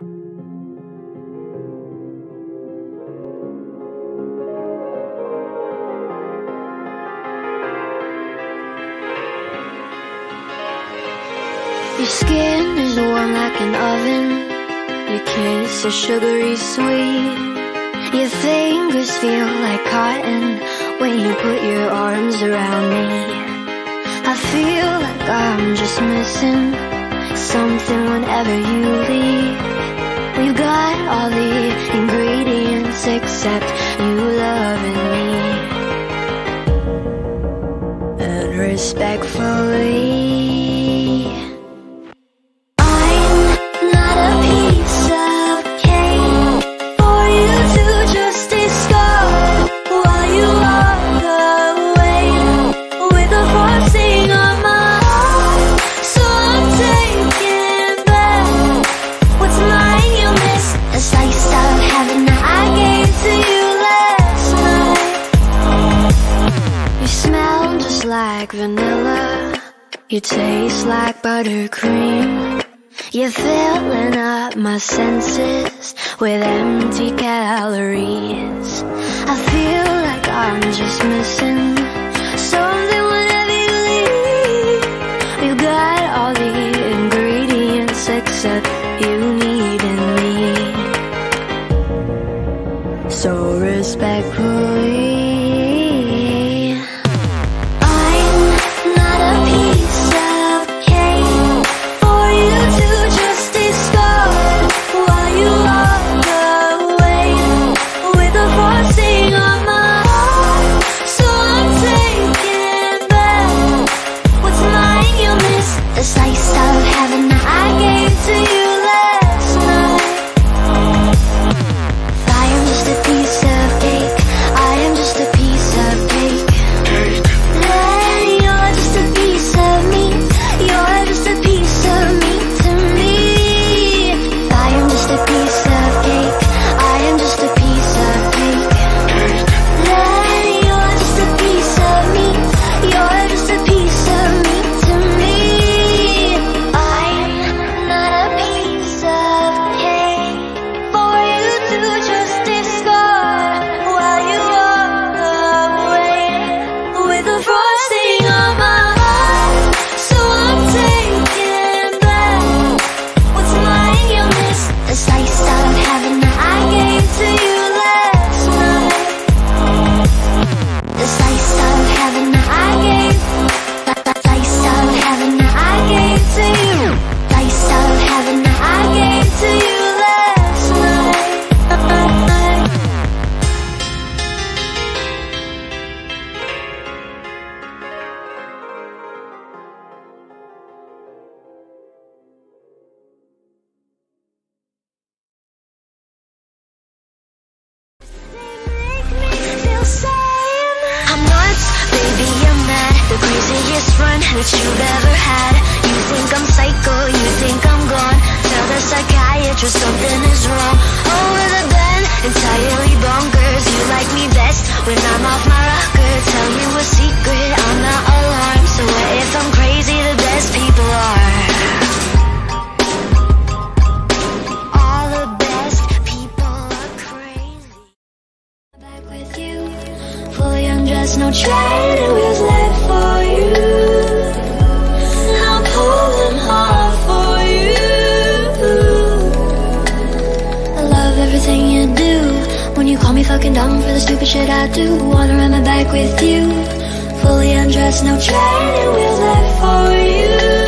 Your skin is warm like an oven. Your kiss is sugary sweet. Your fingers feel like cotton When you put your arms around me. I feel like I'm just missing Something whenever you leave You got all the ingredients except you loving me. And respectfully like vanilla. You taste like buttercream. You're filling up my senses with empty calories. I feel like I'm just missing something whenever you leave. You got all the ingredients except that you've ever had. You think I'm psycho, you think I'm gone. Tell the psychiatrist something is wrong. Over the bend, entirely bonkers. You like me best when I'm off my rocker. Tell you a secret, I'm not alarmed. So what if I'm crazy, the best people are? All the best people are crazy. Back with you, fully undressed, no training wheels left for the stupid shit I do. Wanna run my back with you. Fully undressed, no training wheels left for you.